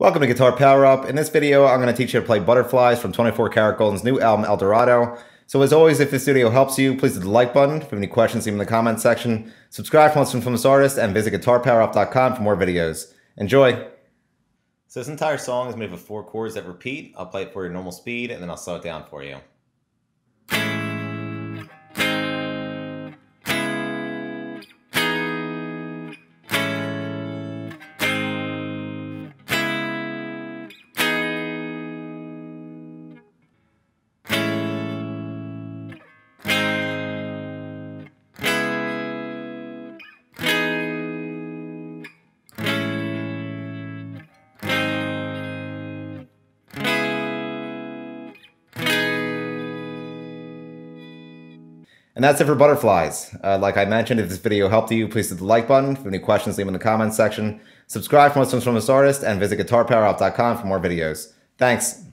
Welcome to Guitar Power Up. In this video, I'm going to teach you to play Butterflies from 24 Karat Golden's new album, El Dorado. So as always, if this video helps you, please hit the like button. If you have any questions, leave them in the comments section. Subscribe for more from this artist, and visit GuitarPowerUp.com for more videos. Enjoy! So this entire song is made of four chords that repeat. I'll play it for your normal speed, and then I'll slow it down for you. And that's it for butterflies. Uh, like I mentioned, if this video helped you, please hit the like button. If you have any questions, leave them in the comments section. Subscribe for more from this artist and visit guitarpowerup.com for more videos. Thanks.